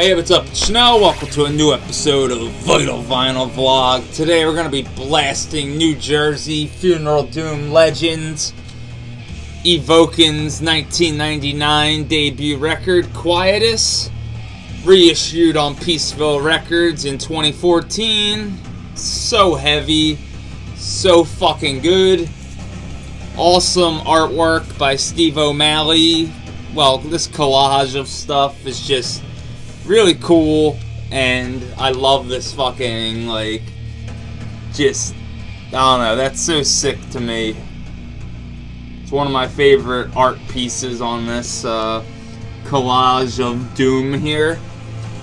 Hey, what's up? It's Schnell. Welcome to a new episode of Vital Vinyl Vlog. Today we're going to be blasting New Jersey Funeral Doom Legends, Evoken's 1999 debut record, Quietus, reissued on Peaceville Records in 2014. So heavy, so fucking good. Awesome artwork by Steve O'Malley. Well, this collage of stuff is just really cool, and I love this fucking, like, just, I don't know, that's so sick to me. It's one of my favorite art pieces on this uh, collage of Doom here.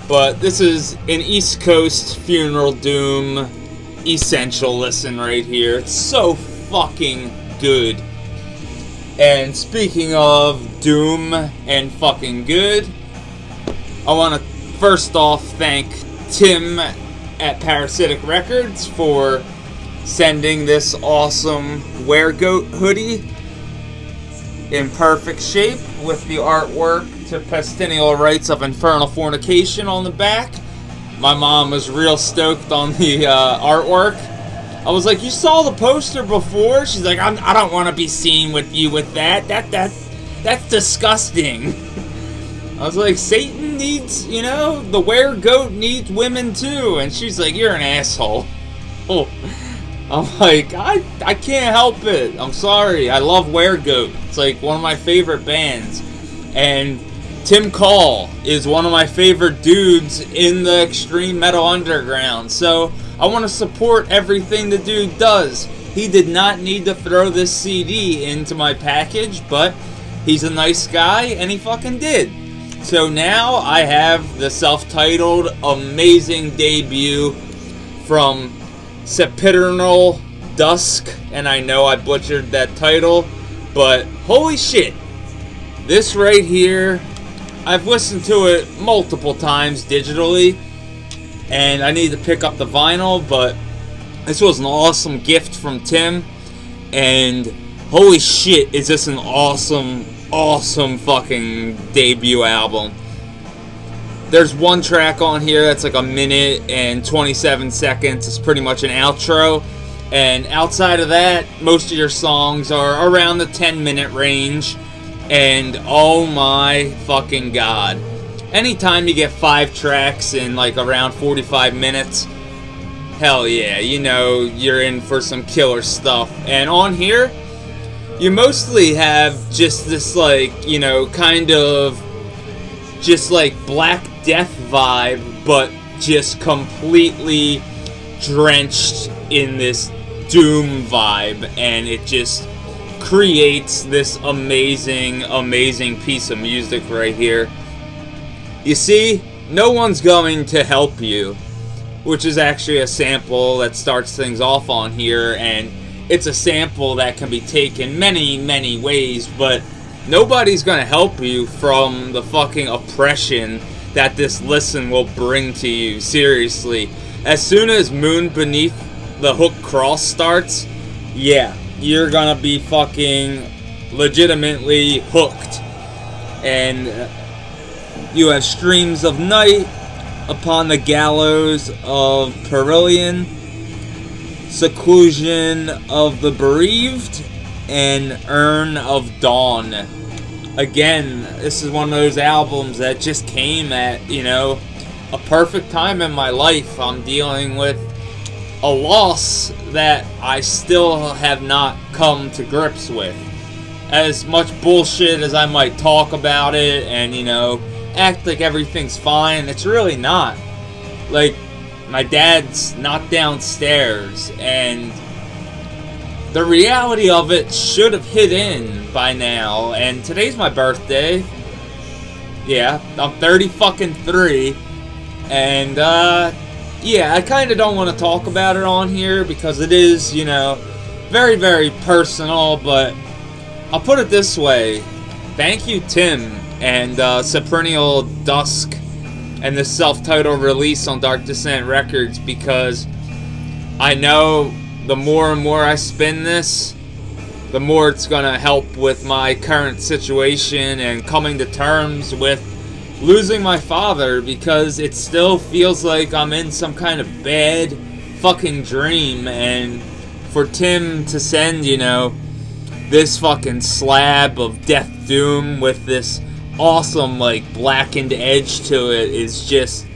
But this is an East Coast Funeral Doom essential listen right here. It's so fucking good. And speaking of Doom and fucking good, I want to first off thank Tim at Parasitic Records for sending this awesome Weregoat hoodie in perfect shape with the artwork to Pestilential Rites of Infernal Fornication on the back. My mom was real stoked on the uh, artwork. I was like, "You saw the poster before?" She's like, I'm, "I don't want to be seen with you with that. That that that's disgusting." I was like, Satan needs, you know, the weregoat needs women too. And she's like, you're an asshole. Oh. I'm like, I, I can't help it. I'm sorry. I love Weregoat. It's like one of my favorite bands. And Tim Call is one of my favorite dudes in the extreme metal underground. So I want to support everything the dude does. He did not need to throw this CD into my package, but he's a nice guy and he fucking did. So now I have the self-titled amazing debut from Sepiternal Dusk, and I know I butchered that title, but holy shit. This right here, I've listened to it multiple times digitally, and I need to pick up the vinyl, but this was an awesome gift from Tim, and holy shit, is this an awesome awesome fucking debut album. There's one track on here that's like a minute and 27 seconds. It's pretty much an outro. And outside of that, most of your songs are around the 10 minute range. And oh my fucking god. Anytime you get five tracks in like around 45 minutes, hell yeah, you know you're in for some killer stuff. And on here, you mostly have just this like you know kind of just like black death vibe but just completely drenched in this doom vibe and it just creates this amazing amazing piece of music right here. You see no one's going to help you which is actually a sample that starts things off on here and it's a sample that can be taken many, many ways, but nobody's gonna help you from the fucking oppression that this listen will bring to you. Seriously. As soon as Moon Beneath the Hook Cross starts, yeah, you're gonna be fucking legitimately hooked. And uh, you have Streams of Night upon the gallows of Perihelion Seclusion of the Bereaved, and Urn of Dawn. Again, this is one of those albums that just came at, you know, a perfect time in my life. I'm dealing with a loss that I still have not come to grips with. As much bullshit as I might talk about it and, you know, act like everything's fine, it's really not. Like, my dad's not downstairs, and the reality of it should have hit in by now. And today's my birthday. Yeah, I'm 30 fucking 3. And, uh, yeah, I kind of don't want to talk about it on here because it is, you know, very, very personal, but I'll put it this way. Thank you, Tim, and uh, Supernal Dusk and the self-titled release on Dark Descent Records because I know the more and more I spin this, the more it's going to help with my current situation and coming to terms with losing my father because it still feels like I'm in some kind of bad fucking dream. And for Tim to send, you know, this fucking slab of Death Doom with this awesome, like, blackened edge to it is just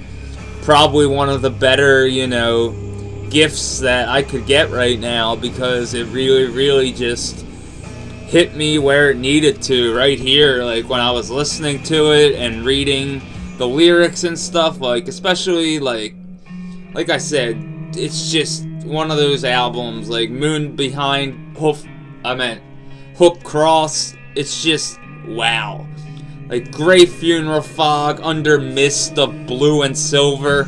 probably one of the better, you know, gifts that I could get right now because it really, really just hit me where it needed to right here. Like, when I was listening to it and reading the lyrics and stuff, like, especially, like, like I said, it's just one of those albums, like Moon Behind Hoof, I meant Hook Cross. It's just wow. Like gray funeral fog under mist of blue and silver,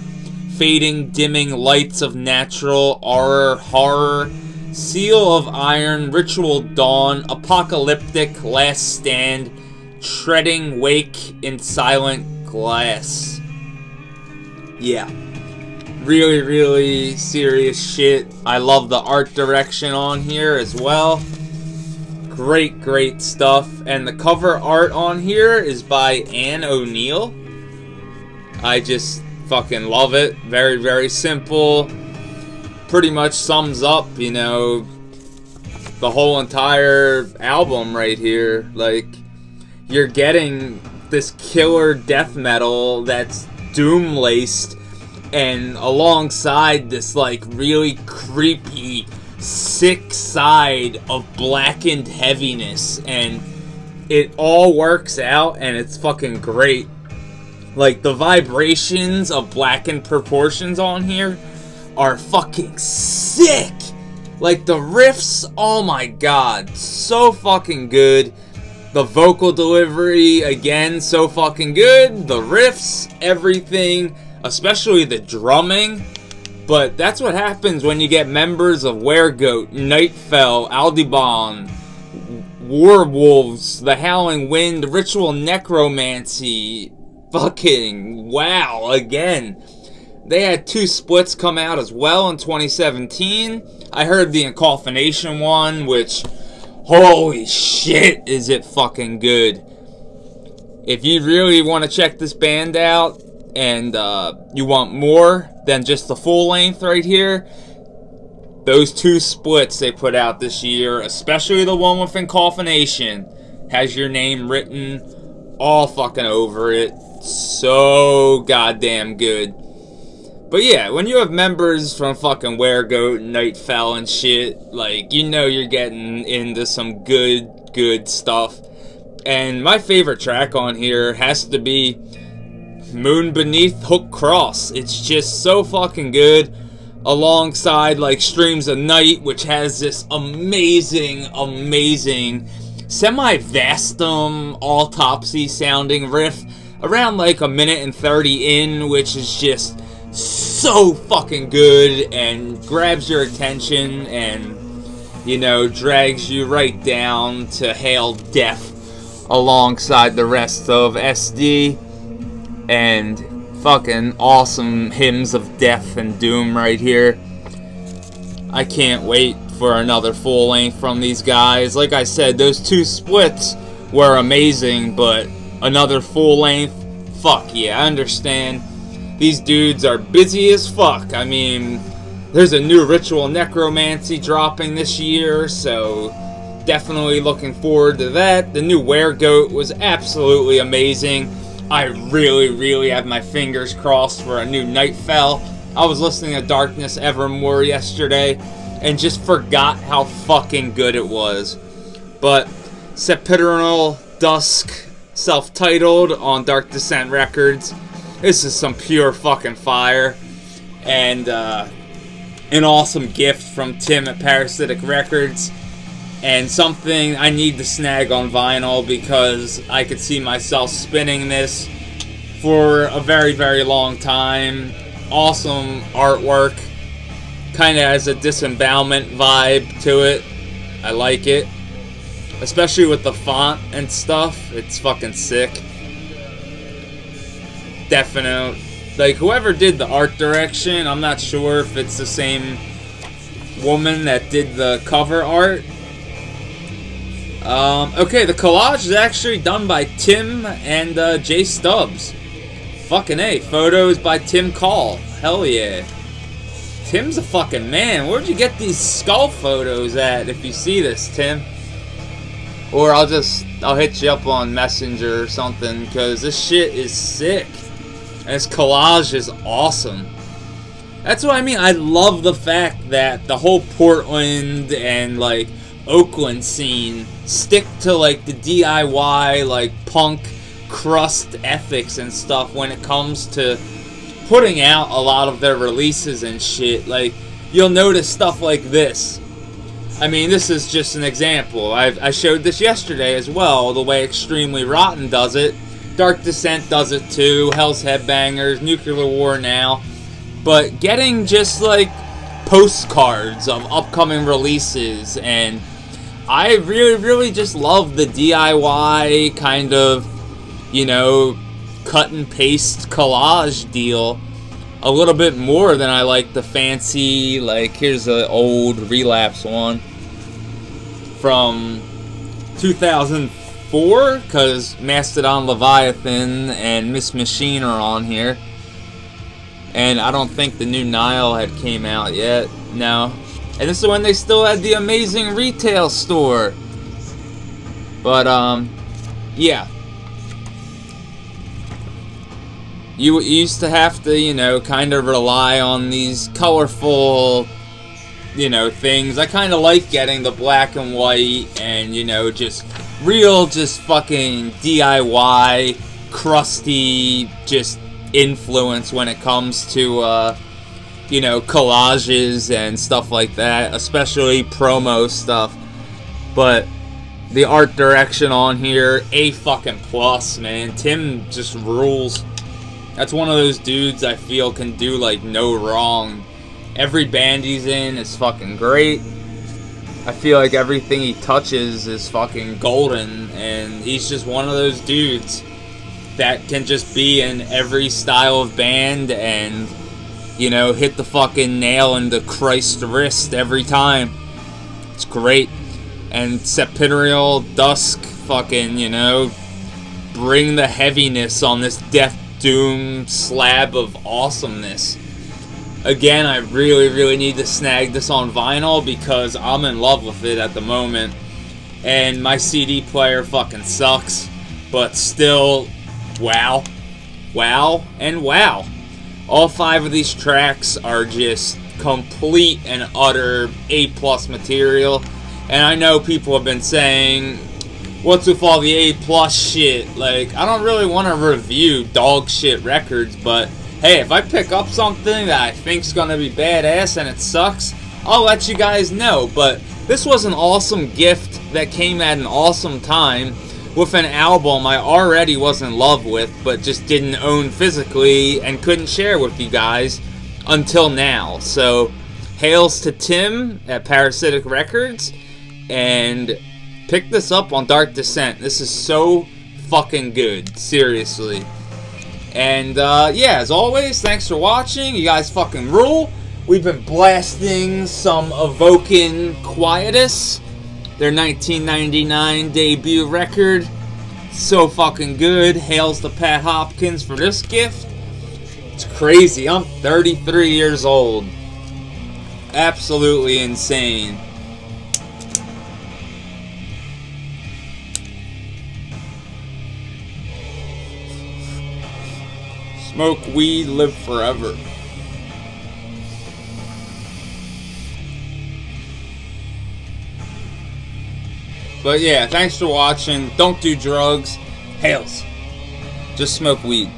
fading, dimming lights of natural horror, horror, seal of iron, ritual dawn, apocalyptic last stand, treading wake in silent glass. Yeah really, really serious shit. I love the art direction on here as well. Great, great stuff. And the cover art on here is by Anne O'Neill. I just fucking love it. Very, very simple. Pretty much sums up, you know, the whole entire album right here. Like, you're getting this killer death metal that's doom laced and alongside this like really creepy sick side of blackened heaviness and it all works out and it's fucking great. Like the vibrations of blackened proportions on here are fucking sick. Like the riffs oh my god so fucking good. The vocal delivery again so fucking good. The riffs everything especially the drumming. But that's what happens when you get members of Weregoat, Nightfell, Aldebaran, Warwolves, The Howling Wind, Ritual Necromancy. Fucking wow, again. They had two splits come out as well in 2017. I heard the Encoffination one, which, holy shit, is it fucking good. If you really want to check this band out, and uh, you want more than just the full length right here, those two splits they put out this year, especially the one with Encoffination, has your name written all fucking over it. So goddamn good. But yeah, when you have members from fucking Weregoat Nightfell and shit, like, you know you're getting into some good, good stuff. And my favorite track on here has to be Moon Beneath Hook Cross. It's just so fucking good. Alongside like Streams of Night, which has this amazing, amazing semi-vastum autopsy sounding riff around like a minute and 30 in, which is just so fucking good and grabs your attention and you know drags you right down to hail death alongside the rest of SD and fucking awesome hymns of death and doom right here. I can't wait for another full length from these guys. Like I said, those two splits were amazing, but another full length, fuck yeah, I understand. These dudes are busy as fuck. I mean, there's a new Ritual Necromancy dropping this year, so definitely looking forward to that. The new Weregoat was absolutely amazing. I really, really have my fingers crossed for a new Nightfell. I was listening to Darkness Evermore yesterday and just forgot how fucking good it was. But Sepulchral Dusk, self-titled on Dark Descent Records. This is some pure fucking fire. And uh, an awesome gift from Tim at Parasitic Records and something I need to snag on vinyl because I could see myself spinning this for a very, very long time. Awesome artwork. Kind of has a disembowelment vibe to it. I like it. Especially with the font and stuff. It's fucking sick. Definite. Like, whoever did the art direction, I'm not sure if it's the same woman that did the cover art um, okay, the collage is actually done by Tim and uh, Jay Stubbs. Fucking A. Photos by Tim Call. Hell yeah. Tim's a fucking man. Where'd you get these skull photos at if you see this, Tim? Or I'll just, I'll hit you up on Messenger or something, because this shit is sick. And this collage is awesome. That's what I mean. I love the fact that the whole Portland and, like, Oakland scene stick to, like, the DIY, like, punk crust ethics and stuff when it comes to putting out a lot of their releases and shit. Like, you'll notice stuff like this. I mean, this is just an example. i I showed this yesterday as well, the way Extremely Rotten does it. Dark Descent does it too, Hell's Headbangers, Nuclear War now. But getting just like postcards of upcoming releases and I really, really just love the DIY kind of, you know, cut and paste collage deal a little bit more than I like the fancy, like, here's an old relapse one from 2004, because Mastodon Leviathan and Miss Machine are on here. And I don't think the new Nile had came out yet. No. And this is when they still had the amazing retail store. But, um, yeah. you used to have to, you know, kind of rely on these colorful, you know, things. I kind of like getting the black and white and, you know, just real, just fucking DIY, crusty, just influence when it comes to, uh, you know, collages and stuff like that, especially promo stuff. But the art direction on here, A fucking plus, man. Tim just rules. That's one of those dudes I feel can do like no wrong. Every band he's in is fucking great. I feel like everything he touches is fucking golden, and he's just one of those dudes that can just be in every style of band and, you know, hit the fucking nail in the Christ wrist every time. It's great. And Septentrial Dusk, fucking, you know, bring the heaviness on this death doom slab of awesomeness. Again, I really, really need to snag this on vinyl because I'm in love with it at the moment. And my CD player fucking sucks. But still, wow. Wow and wow. All five of these tracks are just complete and utter A-plus material. And I know people have been saying, what's with all the A plus shit? Like, I don't really want to review dog shit records, but hey, if I pick up something that I think's gonna be badass and it sucks, I'll let you guys know. But this was an awesome gift that came at an awesome time with an album I already was in love with, but just didn't own physically and couldn't share with you guys until now. So, hails to Tim at Parasitic Records, and Pick this up on Dark Descent. This is so fucking good. Seriously. And, uh, yeah, as always, thanks for watching. You guys fucking rule. We've been blasting some Evoken Quietus. Their 1999 debut record. So fucking good. Hails to Pat Hopkins for this gift. It's crazy. I'm 33 years old. Absolutely insane. Smoke weed, live forever. But yeah, thanks for watching. Don't do drugs. Hails. Just smoke weed.